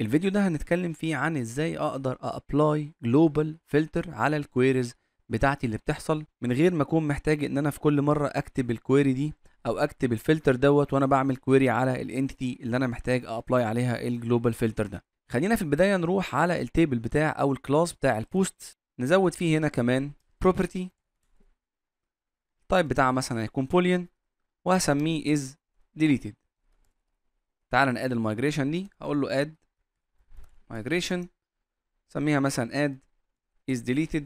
الفيديو ده هنتكلم فيه عن إزاي أقدر apply global filter على ال queries بتاعتي اللي بتحصل من غير ما أكون محتاج إن أنا في كل مرة أكتب ال query دي أو أكتب الفلتر دوت وأنا بعمل query على ال entity اللي أنا محتاج apply عليها ال global filter ده. خلينا في البداية نروح على ال table بتاع أو ال class بتاع ال post نزود فيه هنا كمان property. ال type بتاعها مثلا هيكون boolean وهسميه is deleted. تعال ن add ال migration دي. هقول له add migration سميها مثلا add is deleted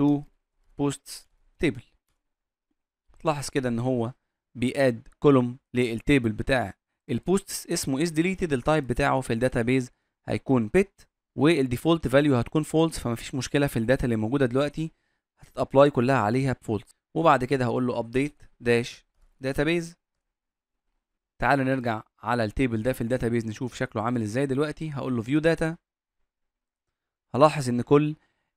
to posts table. تلاحظ كده إن هو بي add column لل table بتاع ال posts اسمه is deleted ال type بتاعه في ال database هيكون bit وال default value هتكون false فمفيش مشكلة في ال data اللي موجودة دلوقتي هتت apply كلها عليها ب false وبعد كده هقول له update dash database. تعال نرجع على ال table ده في ال database نشوف شكله عامل إزاي دلوقتي. هقول له view data. هلاحظ إن كل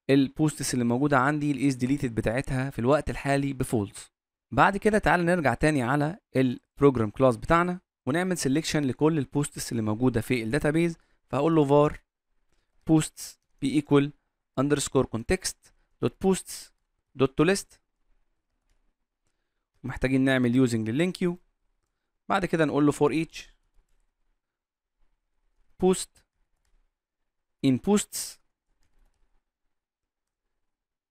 ال posts اللي موجودة عندي ال is deleted بتاعتها في الوقت الحالي ب false بعد كده تعال نرجع تاني على ال program class بتاعنا ونعمل selection لكل ال posts اللي موجودة في ال database فهقول له var posts equal underscore context dot posts dot to list. محتاجين نعمل using لل LINQ بعد كده نقول له for each post in posts.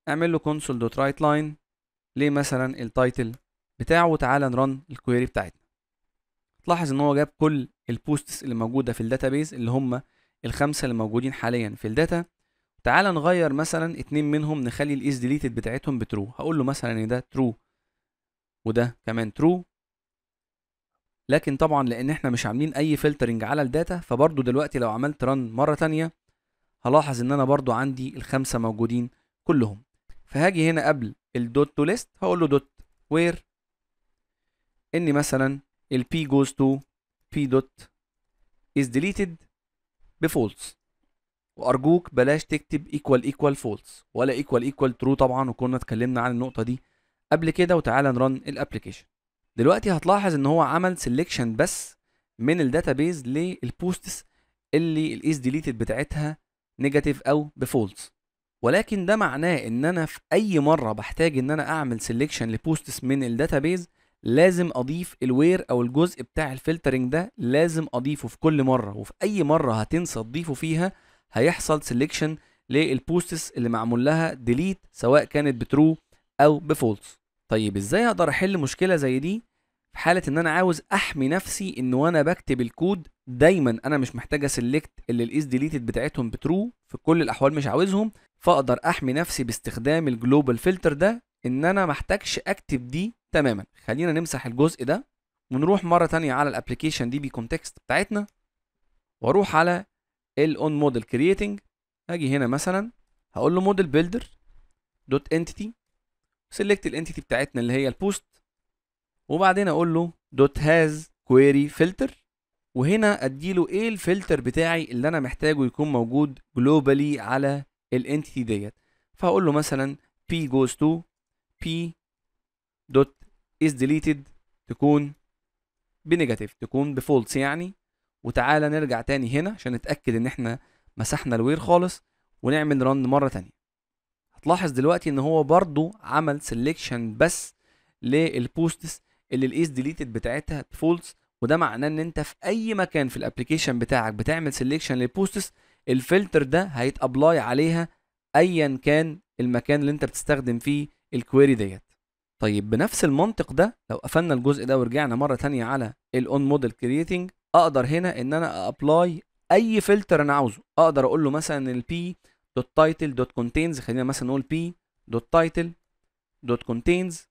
اعمل له console dot write line. ليه مثلا ال title بتاعه؟ وتعالى ن run ال query بتاعتنا. تلاحظ إن هو جاب كل ال posts اللي موجودة في ال database اللي هم الخمسه اللي موجودين حاليا في ال data تعال نغير مثلا اتنين منهم نخلي ال is deleted بتاعتهم ب true هقول له مثلا إن ده true وده كمان true لكن طبعا لأن إحنا مش عاملين أي filtering على ال data فبرضو دلوقتي لو عملت run مرة تانية هلاحظ إن أنا برضو عندي الخمسة موجودين كلهم. فهاجي هنا قبل ال dot to list هقول له dot where اني مثلا ال p goes to p dot is deleted ب false وأرجوك بلاش تكتب equal equal false. ولا equal equal true طبعا وكنا اتكلمنا عن النقطة دي قبل كده وتعالى ن run ال application دلوقتي هتلاحظ إن هو عمل selection بس من ال database لل posts اللي ال is deleted بتاعتها negative أو ب false ولكن ده معناه إن أنا في أي مرة بحتاج إن أنا أعمل selection ل posts من ال database لازم أضيف ال where أو الجزء بتاع ال filtering ده لازم أضيفه في كل مرة. وفي أي مرة هتنسى تضيفه فيها هيحصل selection لل posts اللي معمول لها delete سواء كانت ب true أو ب false طيب إزاي أقدر أحل مشكلة زي دي؟ في حالة إن أنا عاوز أحمي نفسي إن وأنا بكتب الكود دايما أنا مش محتاج أ select اللي ال is deleted بتاعتهم ب true في كل الأحوال مش عاوزهم فأقدر أحمي نفسي باستخدام ال global filter ده إن أنا محتاجش أكتب دي تماما. خلينا نمسح الجزء ده ونروح مرة تانية على ال application DB context بتاعتنا وأروح على ال on model creating هاجي هنا مثلا هقول له model builder dot entity select ال entity بتاعتنا اللي هي ال post وبعدين أقول له dot has query filter وهنا اديله إيه الفلتر بتاعي اللي أنا محتاجه يكون موجود globally على ال entity ديت. فهقول له مثلا p goes to p dot is deleted تكون ب negative تكون ب false يعني. وتعالى نرجع تاني هنا عشان نتأكد إن إحنا مسحنا ال where خالص ونعمل run مرة تانية. هتلاحظ دلوقتي إن هو برضو عمل selection بس لل posts اللي ال is deleted بتاعتها false وده معناه إن أنت في أي مكان في ال application بتاعك بتعمل selection لل posts الفلتر ده هيت apply عليها ايا كان المكان اللي أنت بتستخدم فيه ال query ديت. طيب بنفس المنطق ده لو قفلنا الجزء ده ورجعنا مرة تانية على ال on model creating أقدر هنا إن أنا apply أي فلتر أنا عاوزه. أقدر أقول له مثلا ال P dot title dot contains خلينا مثلا نقول P dot title dot contains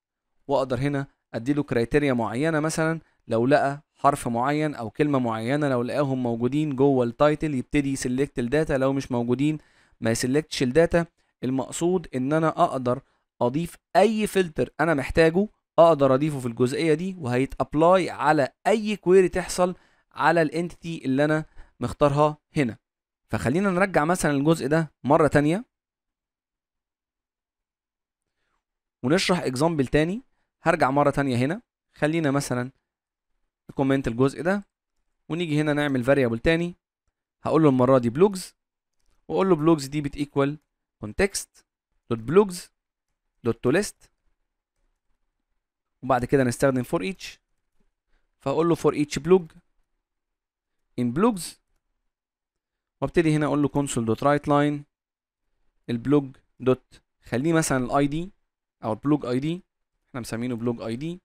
وأقدر هنا أديله criteria معينة مثلا لو لقى حرف معين أو كلمة معينة لو لقاهم موجودين جوه ال title يبتدي يسلكت ال data لو مش موجودين ما يسلكتش ال data المقصود إن أنا أقدر أضيف أي فلتر أنا محتاجه أقدر أضيفه في الجزئية دي وهيتابلاي على أي query تحصل على ال entity اللي أنا مختارها هنا. فخلينا نرجع مثلا الجزء ده مرة تانية. ونشرح example تاني. هرجع مرة تانية هنا. خلينا مثلا نكومنت الجزء ده ونيجي هنا نعمل variable تاني. هقول له المرة دي blogs وأقول له blogs دي بتيكوال context dot blogs dot to list وبعد كده نستخدم for each. فأقول له for each blog in blogs وأبتدي هنا أقول له console dot write line ال blog dot خليه مثلا ال ID أو ال blog ID إحنا مسمينه blog ID.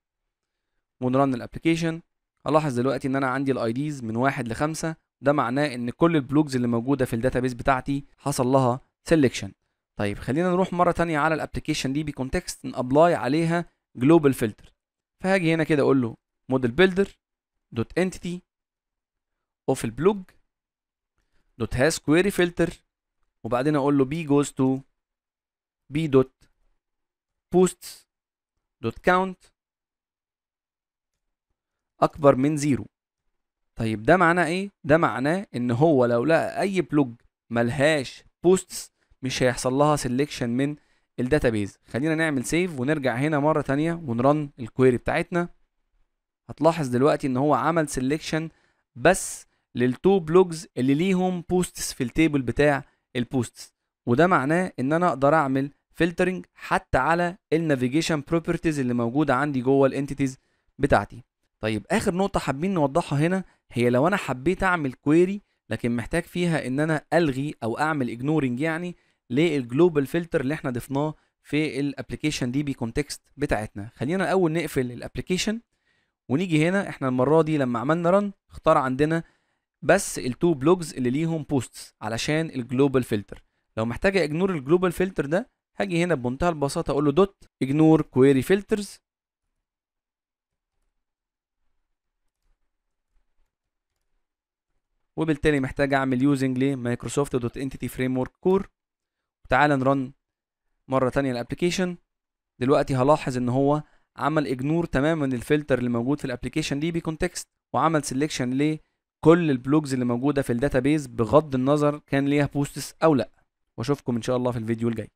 ونرن ال application هلاحظ دلوقتي ان أنا عندي ال IDs من واحد لخمسة. ده معناه ان كل ال blogs اللي موجودة في ال database بتاعتي حصل لها selection طيب خلينا نروح مرة تانية على ال application DB context ن apply عليها global filter فهاجي هنا كده أقول له model builder dot entity of ال blog dot has query filter وبعدين أقول له P goes to P dot posts dot count أكبر من zero. طيب ده معناه إيه؟ ده معناه إن هو لو لقى أي blog ملهاش posts مش هيحصل لها selection من ال database خلينا نعمل save ونرجع هنا مرة تانية ونرن ال query بتاعتنا. هتلاحظ دلوقتي إن هو عمل selection بس لل two blogs اللي ليهم posts في ال table بتاع ال posts وده معناه إن أنا أقدر أعمل filtering حتى على ال navigation properties اللي موجودة عندي جوه ال entities بتاعتي. طيب آخر نقطة حابين نوضحها هنا هي لو أنا حبيت أعمل query لكن محتاج فيها إن أنا ألغي أو أعمل ignoring يعني لل global filter اللي إحنا ضفناه في ال application DB context بتاعتنا. خلينا الأول نقفل ال application ونيجي هنا. إحنا المرة دي لما عملنا run اختار عندنا بس ال two blogs اللي ليهم posts علشان ال global filter لو محتاج ignore ال global filter ده هاجي هنا بمنتهى البساطة أقول له dot ignore query filters وبالتالي محتاج أعمل using ل Microsoft dot entity framework core وتعال نرن مرة تانية ال application دلوقتي هلاحظ إن هو عمل ignore تماما للفلتر اللي موجود في ال application DB context وعمل selection لكل ال blogs اللي موجودة في ال database بغض النظر كان ليها posts أو لأ. وأشوفكم إن شاء الله في الفيديو الجاي.